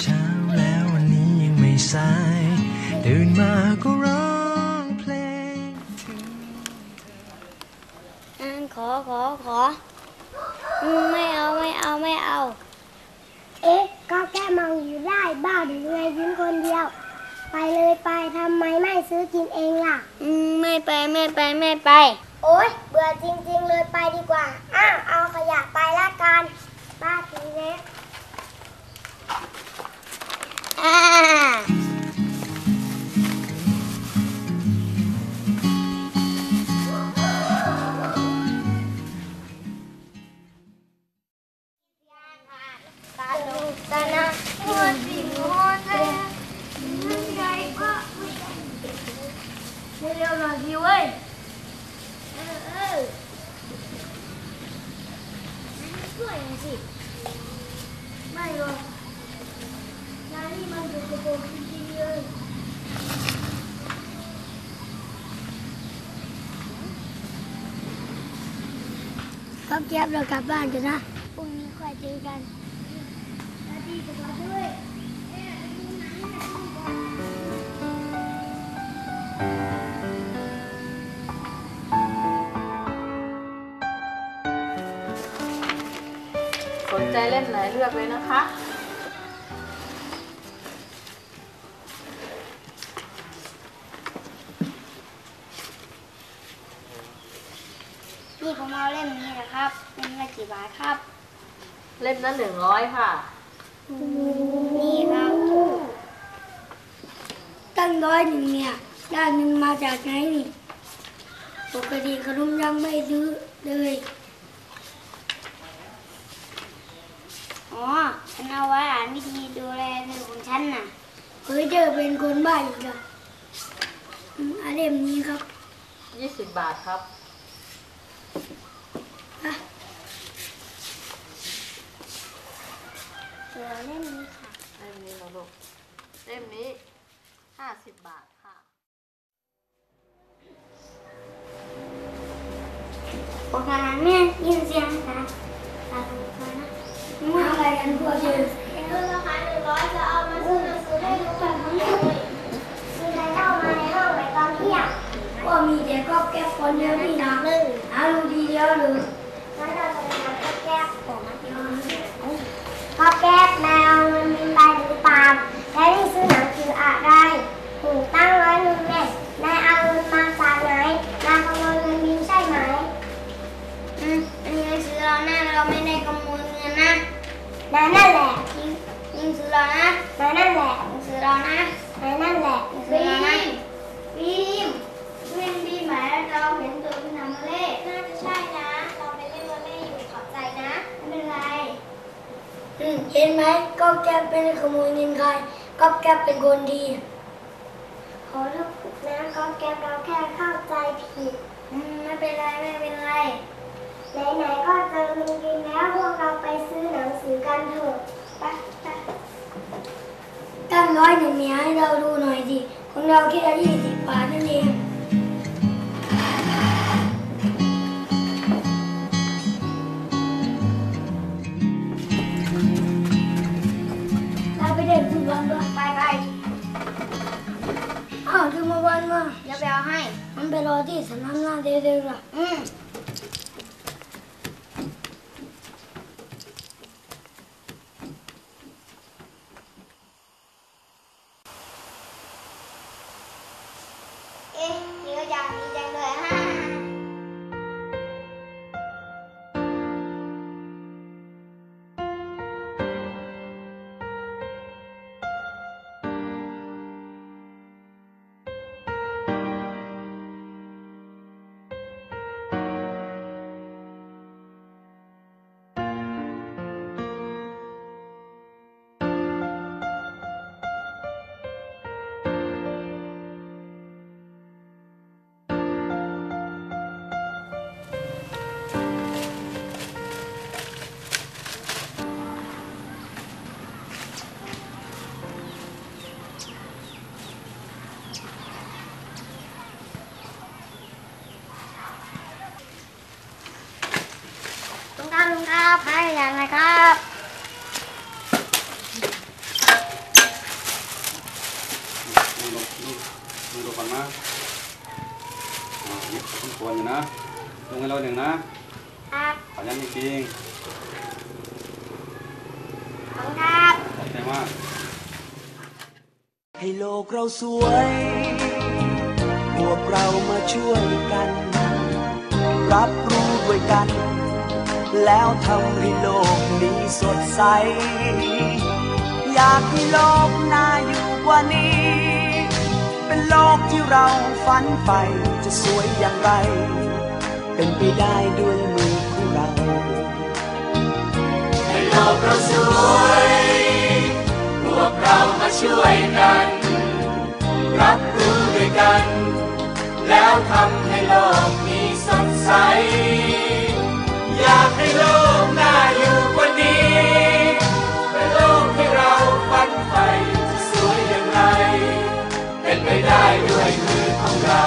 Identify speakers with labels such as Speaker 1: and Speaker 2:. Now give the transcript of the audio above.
Speaker 1: เช้าแล้ววันนี้ยังไม่สายตื่นมาก็ร้องเพลง
Speaker 2: ขอขอขอ ไม่เอาไม่เอาไม่เอา
Speaker 3: เอ๊ะ ก็แค่มองอยู่ได้บ้าหรือไงยืนคนเดียว ไปเลยไปทำไมไม่ซื้อกินเองล่ะ
Speaker 2: อืมไม่ไปไม่ไปไม่ไป
Speaker 3: โอ๊ยเบื่อจริง ๆ เลยไปดีกว่า อ้าวเอาขยะไป
Speaker 4: สิไม่หรอกงานนี่มันดูกระโปรงจริงๆเลยก็เก็บเรากลับบ้านกันนะพรุ่งนี้ค่อยเจอกัน
Speaker 3: แล้วดีกว่าด้วยสนใจ
Speaker 5: เล่มไหนเลือกเลยนะคะพ
Speaker 2: ี่ผมเอาเล่มนี้นะครับเล่มละกี่บาทครับ
Speaker 5: เล่มละหนึ่งร้อยค่ะ
Speaker 2: นี่ครับ
Speaker 4: ตั้งร้อยหนึ่งเนี่ยได้เงินมาจากไหนนี่ปกติขนมยังไม่ซื้อเลย
Speaker 2: อ๋อ ฉันเอาไว้อ่านวิธีดูแลเนื้อของฉันน่ะ
Speaker 4: เคยเจอเป็นคนบ้าอีกอะอืมอันเล่มนี้ครับ
Speaker 5: ยี่สิบบาทครับ
Speaker 4: อะต
Speaker 3: ัวเล่มนี้ค่ะ
Speaker 5: เล่มนี้นะลูก เล่มนี้ห้าสิบบาทค่ะ
Speaker 2: โอเคแม่ยิ
Speaker 4: ดู ก็แกเป็นขโมยเงินใครก็แกเป็นคนดี
Speaker 3: ขอโทษนะก็แกเราแค่เข้าใจผิด
Speaker 2: ไม่เป็นไรไม่เป็นไร
Speaker 3: ไหนๆก็เจอลุงกินแล้วพวกเราไปซื้อหนังสือกันเถอะไปไป
Speaker 4: ตั้งร้อยหนึ่งเนี่ยให้เราดูหน่อยสิของเราแค่ยี่สิบบาทนั่นเอง
Speaker 2: เดี๋ยวไปเอาให้
Speaker 4: มันไปรอที่สนามหน้าเร็วๆล่ะ
Speaker 2: อืม ครับลุงครับให้อย่างไรครับ
Speaker 6: มือดูก่อนนะอ่านี่ต้องควรอยู่นะลงให้เราหนึ่งนะค
Speaker 2: รับ
Speaker 6: ขอย้ำจริง
Speaker 2: ขอบคุณครับๆ
Speaker 6: ขอบใจมาก
Speaker 7: ให้โลกเราสวย พวกเรามาช่วยกัน รับรู้ด้วยกัน แล้วทำให้โลกนี้สดใส อยากให้โลกน่าอยู่กว่านี้ เป็นโลกที่เราฝันใฝ่จะสวยอย่างไร เป็นไปได้ด้วยมือของเรา ให้โลกเราสวย พวกเรามาช่วยกัน รับรู้ด้วยกัน แล้วทำให้โลกนี้สดใส อยากให้โลกน่าอยู่กว่านี้ให้โลกที่เราฟันฝ่าจะสวยอย่างไรเป็นไปได้ด้วยมือของเรา